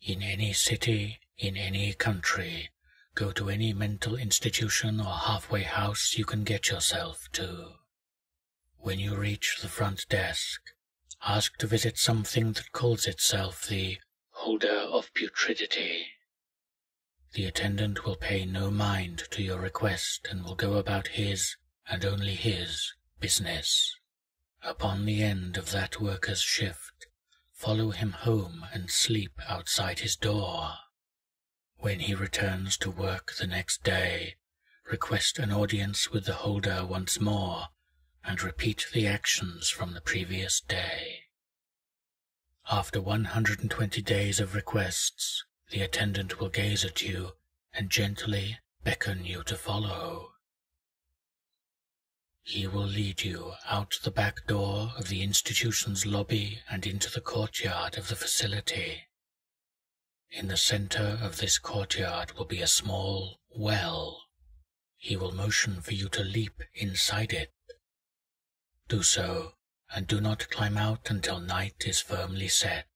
In any city, in any country, go to any mental institution or halfway house you can get yourself to. When you reach the front desk, ask to visit something that calls itself the holder of putridity. The attendant will pay no mind to your request and will go about his, and only his, business. Upon the end of that worker's shift, follow him home and sleep outside his door. When he returns to work the next day, request an audience with the holder once more and repeat the actions from the previous day. After 120 days of requests, the attendant will gaze at you and gently beckon you to follow. He will lead you out the back door of the institution's lobby and into the courtyard of the facility. In the center of this courtyard will be a small well. He will motion for you to leap inside it. Do so, and do not climb out until night is firmly set.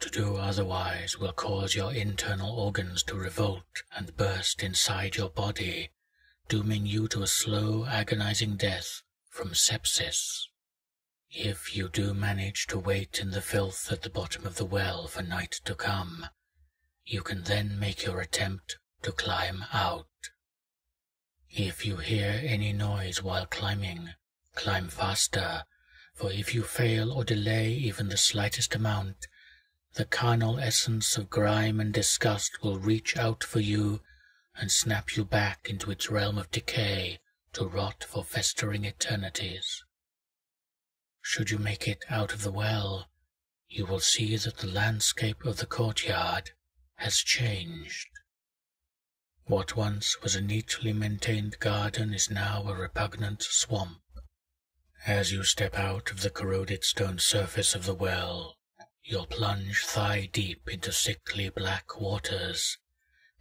To do otherwise will cause your internal organs to revolt and burst inside your body dooming you to a slow, agonizing death from sepsis. If you do manage to wait in the filth at the bottom of the well for night to come, you can then make your attempt to climb out. If you hear any noise while climbing, climb faster, for if you fail or delay even the slightest amount, the carnal essence of grime and disgust will reach out for you and snap you back into its realm of decay to rot for festering eternities. Should you make it out of the well, you will see that the landscape of the courtyard has changed. What once was a neatly maintained garden is now a repugnant swamp. As you step out of the corroded stone surface of the well, you'll plunge thigh deep into sickly black waters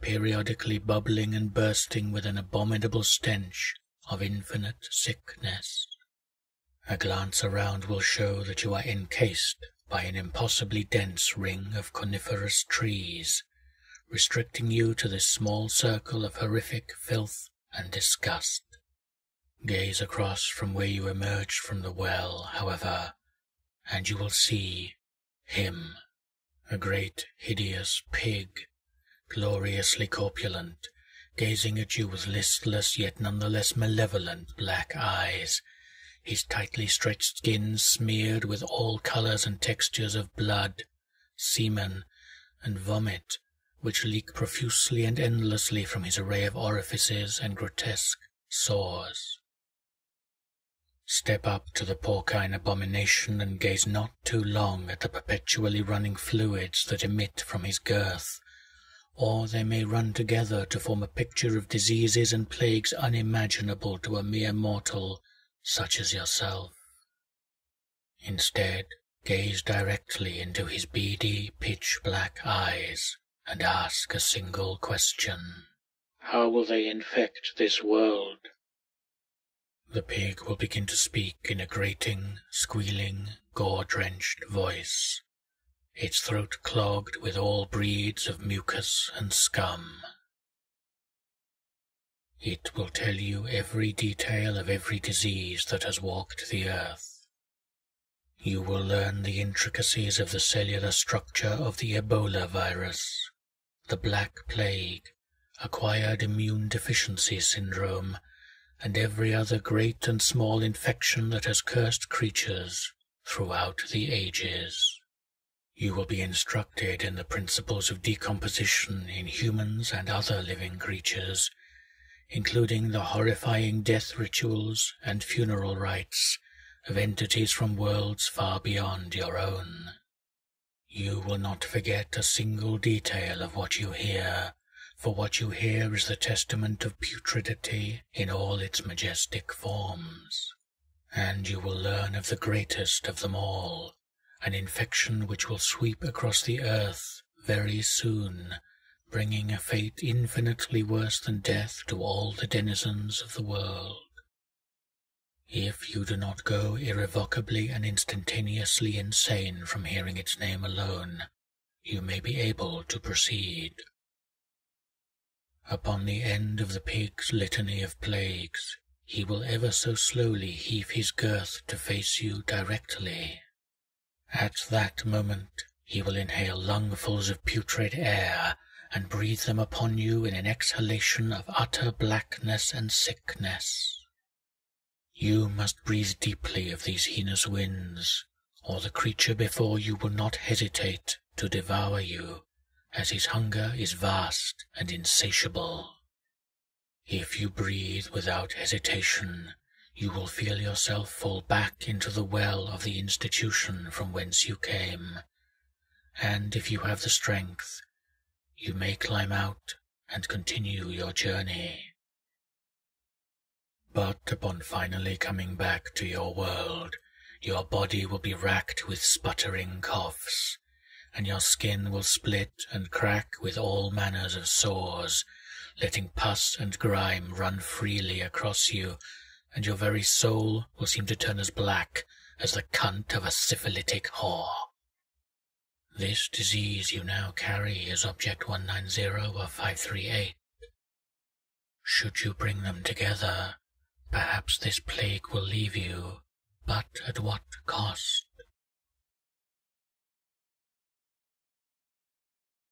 periodically bubbling and bursting with an abominable stench of infinite sickness. A glance around will show that you are encased by an impossibly dense ring of coniferous trees, restricting you to this small circle of horrific filth and disgust. Gaze across from where you emerged from the well, however, and you will see him, a great hideous pig gloriously corpulent, gazing at you with listless yet none the less malevolent black eyes, his tightly stretched skin smeared with all colours and textures of blood, semen, and vomit, which leak profusely and endlessly from his array of orifices and grotesque sores. Step up to the porcine abomination and gaze not too long at the perpetually running fluids that emit from his girth, or they may run together to form a picture of diseases and plagues unimaginable to a mere mortal such as yourself. Instead, gaze directly into his beady, pitch-black eyes and ask a single question. How will they infect this world? The pig will begin to speak in a grating, squealing, gore-drenched voice its throat clogged with all breeds of mucus and scum. It will tell you every detail of every disease that has walked the earth. You will learn the intricacies of the cellular structure of the Ebola virus, the Black Plague, acquired immune deficiency syndrome, and every other great and small infection that has cursed creatures throughout the ages. You will be instructed in the principles of decomposition in humans and other living creatures, including the horrifying death rituals and funeral rites of entities from worlds far beyond your own. You will not forget a single detail of what you hear, for what you hear is the testament of putridity in all its majestic forms. And you will learn of the greatest of them all, an infection which will sweep across the earth very soon, bringing a fate infinitely worse than death to all the denizens of the world. If you do not go irrevocably and instantaneously insane from hearing its name alone, you may be able to proceed. Upon the end of the pig's litany of plagues, he will ever so slowly heave his girth to face you directly. At that moment, he will inhale lungfuls of putrid air and breathe them upon you in an exhalation of utter blackness and sickness. You must breathe deeply of these heinous winds, or the creature before you will not hesitate to devour you, as his hunger is vast and insatiable. If you breathe without hesitation, you will feel yourself fall back into the well of the institution from whence you came, and if you have the strength, you may climb out and continue your journey. But upon finally coming back to your world, your body will be racked with sputtering coughs, and your skin will split and crack with all manners of sores, letting pus and grime run freely across you, and your very soul will seem to turn as black as the cunt of a syphilitic whore. This disease you now carry is Object 190 or 538. Should you bring them together, perhaps this plague will leave you, but at what cost?